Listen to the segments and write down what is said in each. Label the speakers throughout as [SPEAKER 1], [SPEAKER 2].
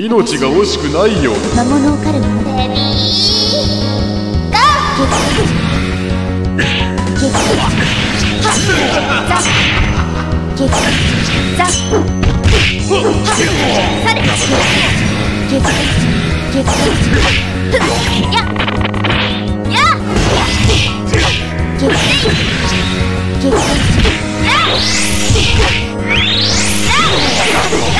[SPEAKER 1] 命が惜しくないよ
[SPEAKER 2] 魔物を狩る者だベビーゴー激突ザ激突ザされ激突激突やや激突激突やザ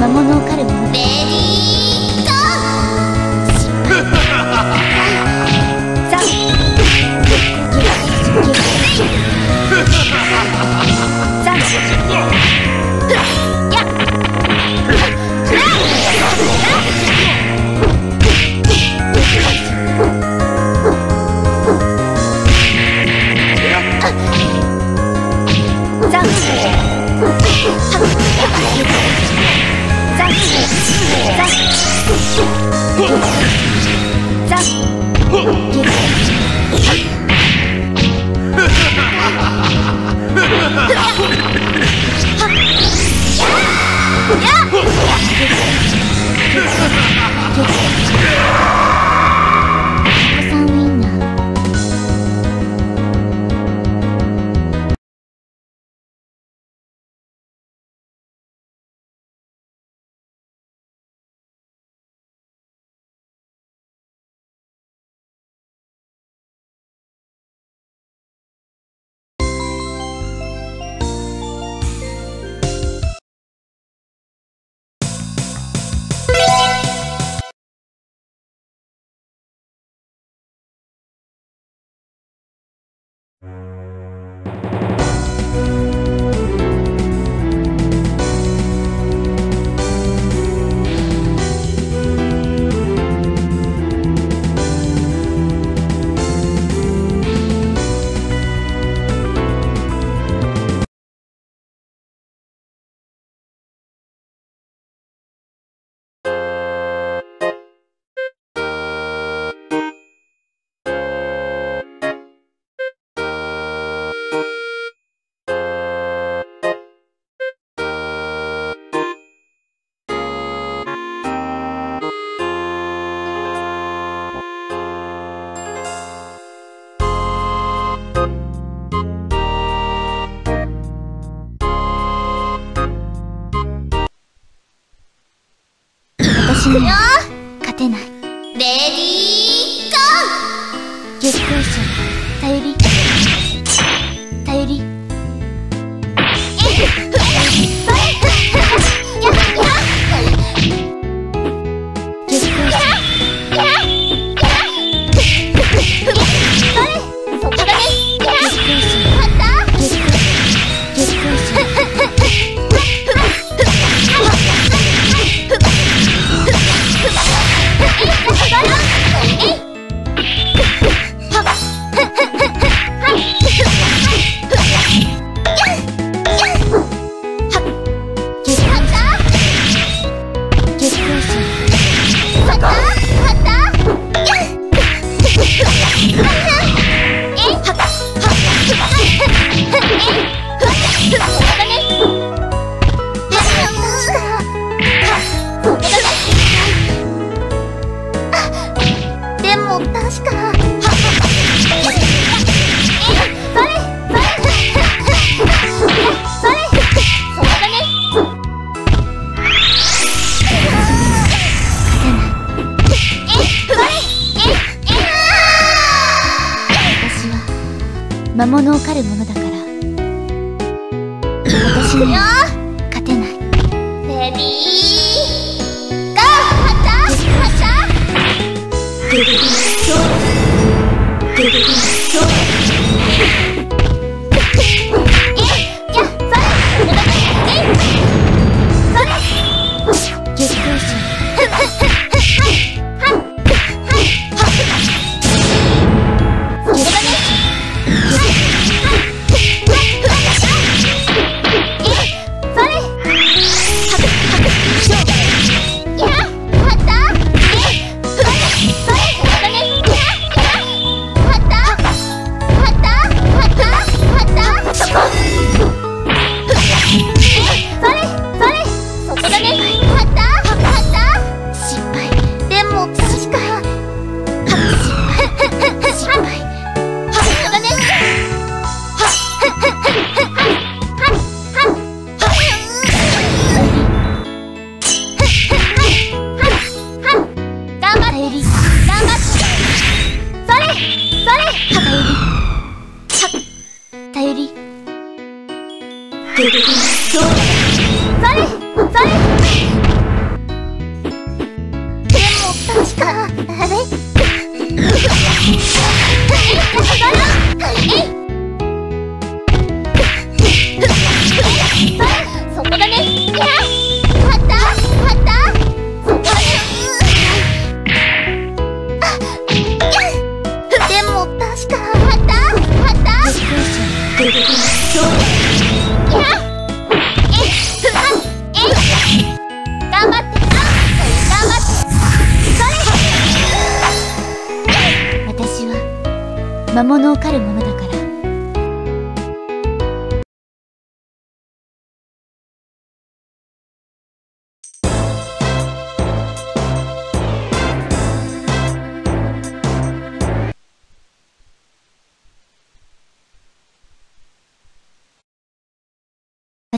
[SPEAKER 2] 魔物を狩る私
[SPEAKER 3] それそれ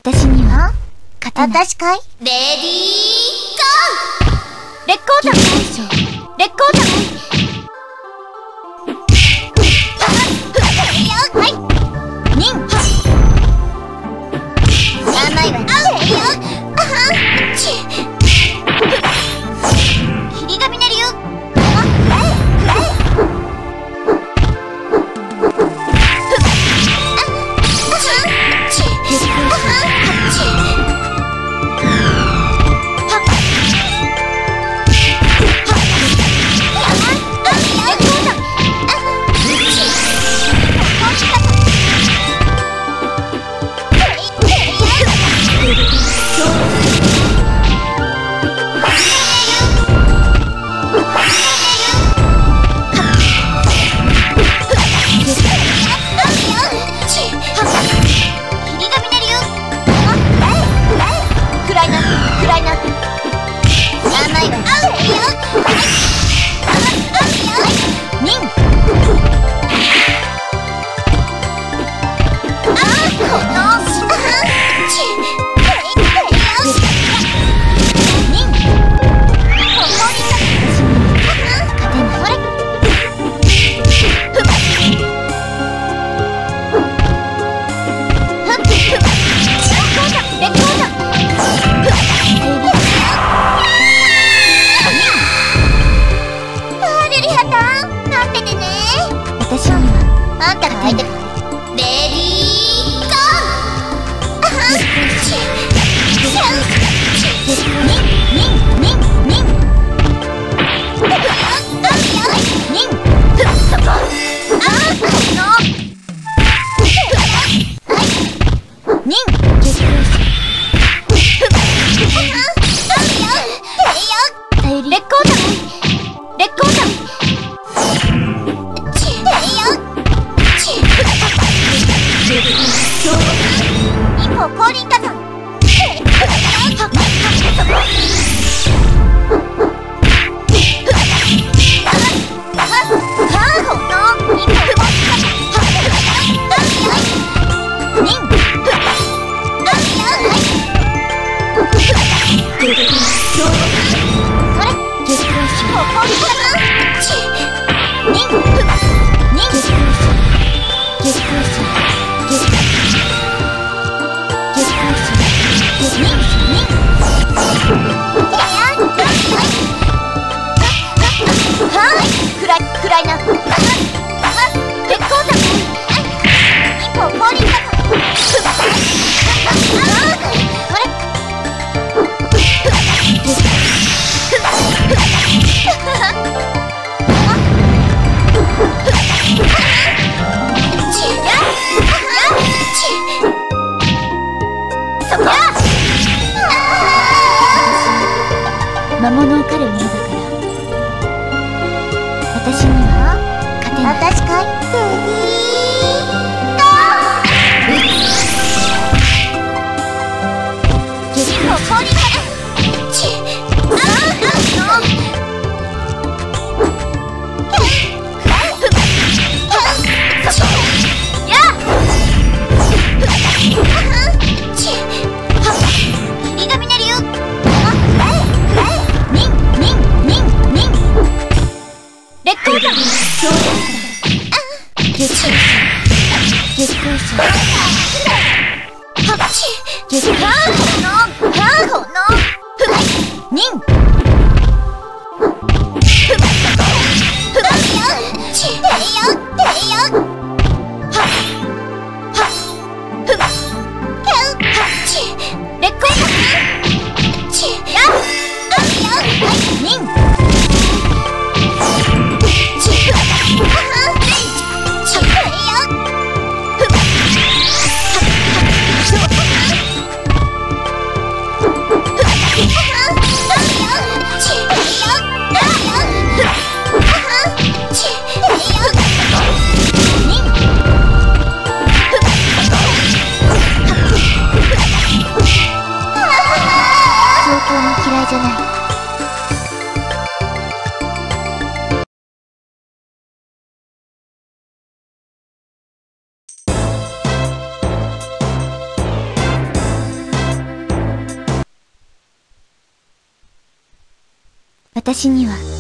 [SPEAKER 2] 私には勝てない
[SPEAKER 3] 私かい？レディーゴー！
[SPEAKER 2] 烈光弾烈光弾う光者月光者はっ
[SPEAKER 3] 私には。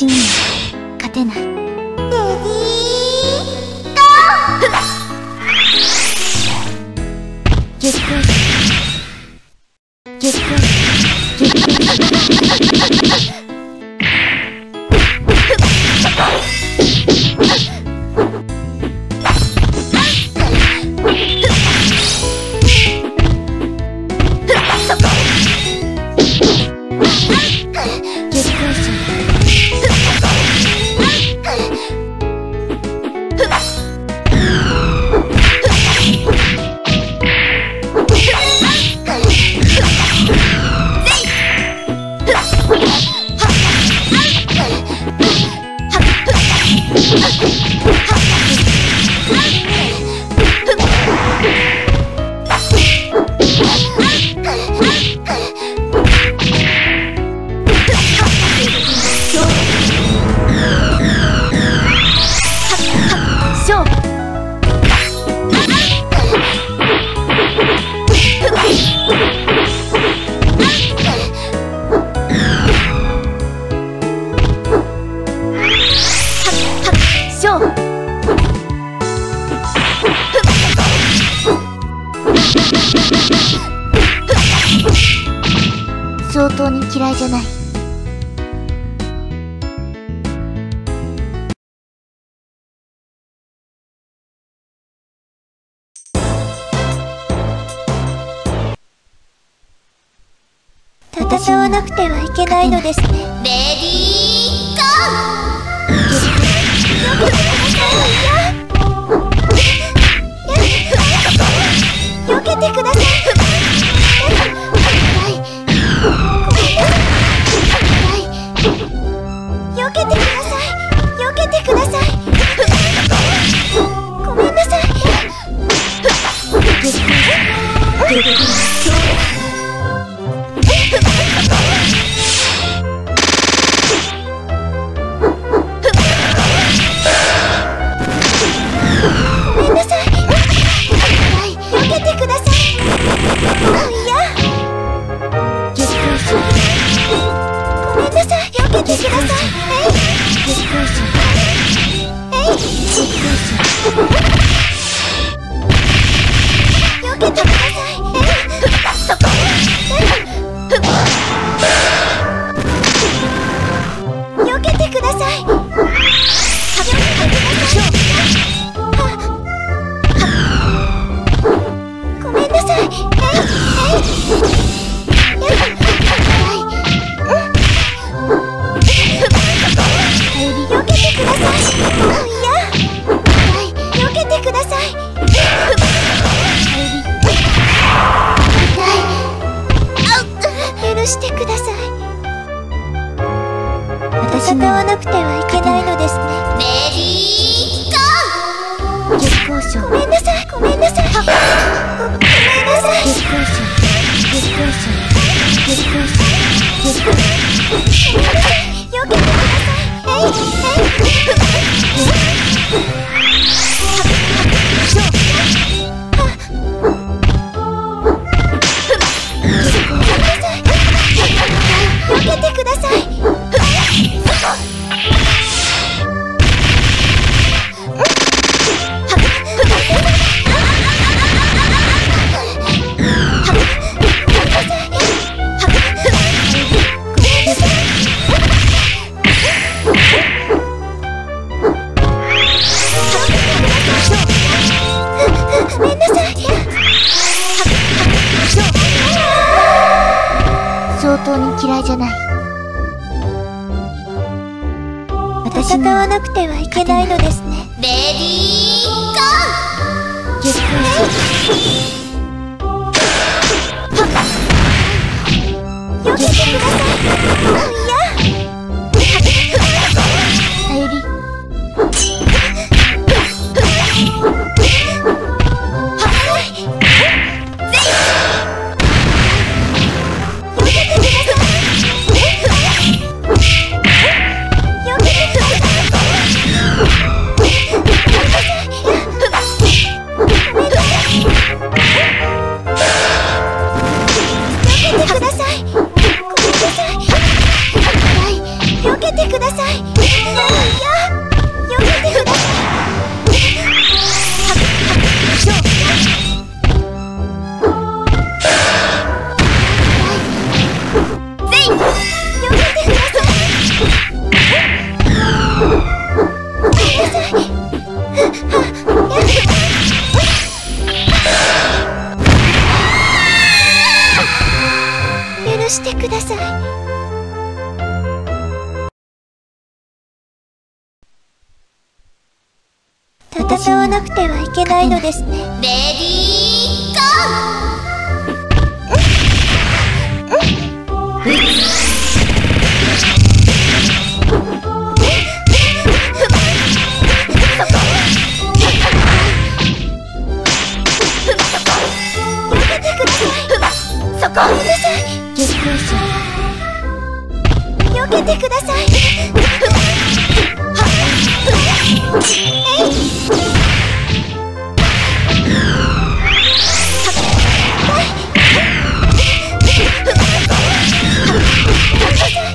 [SPEAKER 3] 信に勝てない。戦わなくてはいけないのです。
[SPEAKER 4] レディーゴー
[SPEAKER 3] 避けてください避けてください避けてくださいごめんなさい
[SPEAKER 4] 嫌いえい。感觉自己有感觉了拜拜诶诶诶诶诶诶てくださいしてください。戦わなくてはいけないのですね。
[SPEAKER 2] レディーゴー、
[SPEAKER 4] うんなさい当てください。えい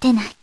[SPEAKER 4] てない。